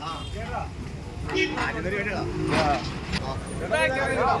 啊，这个，啊，你的这个，啊，好，再给我。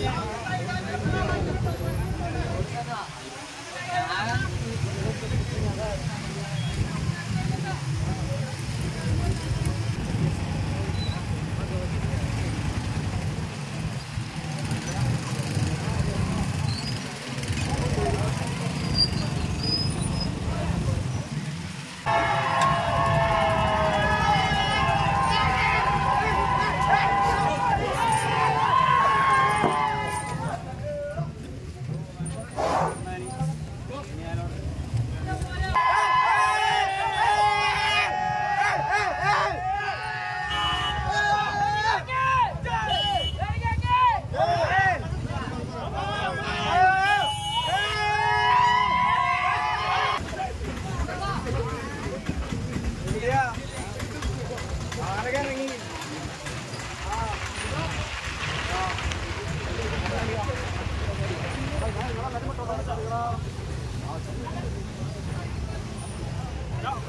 Yeah.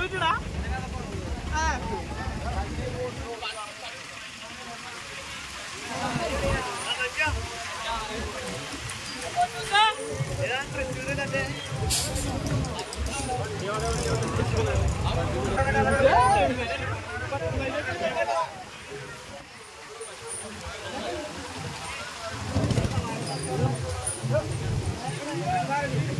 சொல்லிட்டுடா Thank.